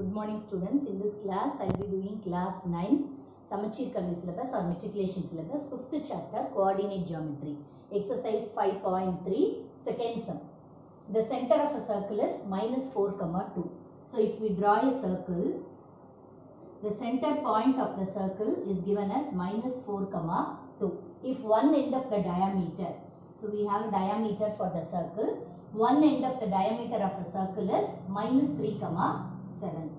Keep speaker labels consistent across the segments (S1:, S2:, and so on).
S1: Good morning students. In this class, I will be doing class 9 Samacheer Kalvi syllabus or matriculation syllabus 5th chapter coordinate geometry. Exercise 5.3 second sum. The center of a circle is minus 4 comma 2. So if we draw a circle, the center point of the circle is given as minus 4 comma 2. If one end of the diameter, so we have diameter for the circle, one end of the diameter of a circle is minus 3 comma 7.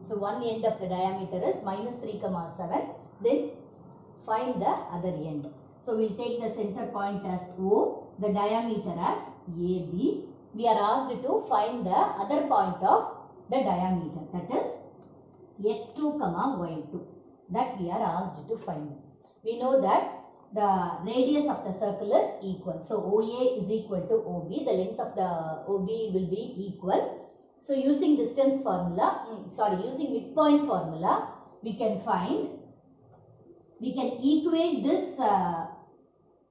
S1: So one end of the diameter is minus 3 comma 7. Then find the other end. So we'll take the center point as O, the diameter as AB. We are asked to find the other point of the diameter that is x2 comma y2 that we are asked to find. We know that the radius of the circle is equal. So OA is equal to OB. The length of the OB will be equal. So using distance formula, mm, sorry, using midpoint formula, we can find, we can equate this uh,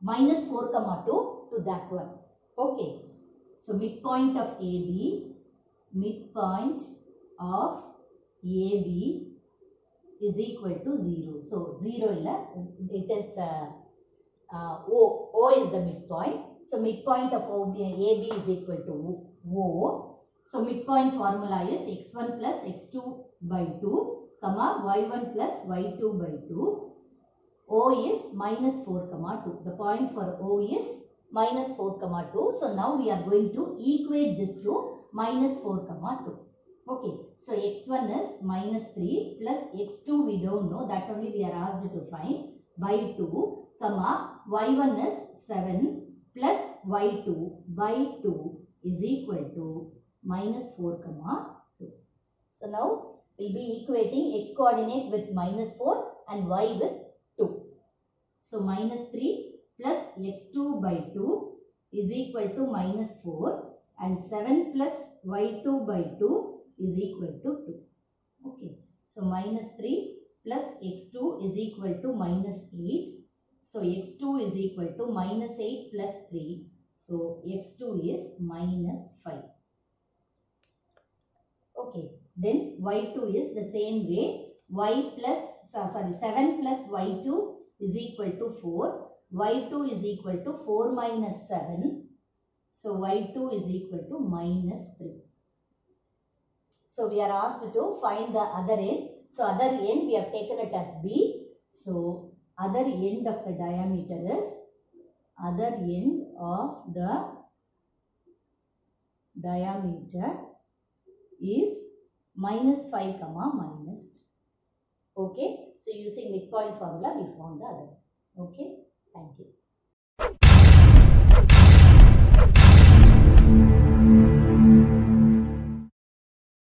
S1: minus 4 comma 2 to that one. Okay. So midpoint of AB, midpoint of AB is equal to 0. So 0 illa, it is uh, uh, O. O is the midpoint. So midpoint of OB, AB is equal to O. So midpoint formula is x1 plus x2 by 2 comma y1 plus y2 by 2. O is minus 4 comma 2. The point for O is minus 4 comma 2. So now we are going to equate this to minus 4 comma 2. Okay. So x1 is minus 3 plus x2 we don't know. That only we are asked to find by 2 comma y1 is 7 plus y2 by 2 is equal to minus 4 comma 2. So now we'll be equating x coordinate with minus 4 and y with 2. So minus 3 plus x2 by 2 is equal to minus 4 and 7 plus y2 by 2 is equal to 2. Okay. So minus 3 plus x2 is equal to minus 8. So x2 is equal to minus 8 plus 3. So x2 is minus 5. Okay. Then y2 is the same way. y plus, sorry, 7 plus y2 is equal to 4. y2 is equal to 4 minus 7. So y2 is equal to minus 3. So we are asked to find the other end. So other end we have taken it as B. So other end of the diameter is other end of the diameter is minus 5 comma minus 2. Okay. So using midpoint formula we found the other. Okay.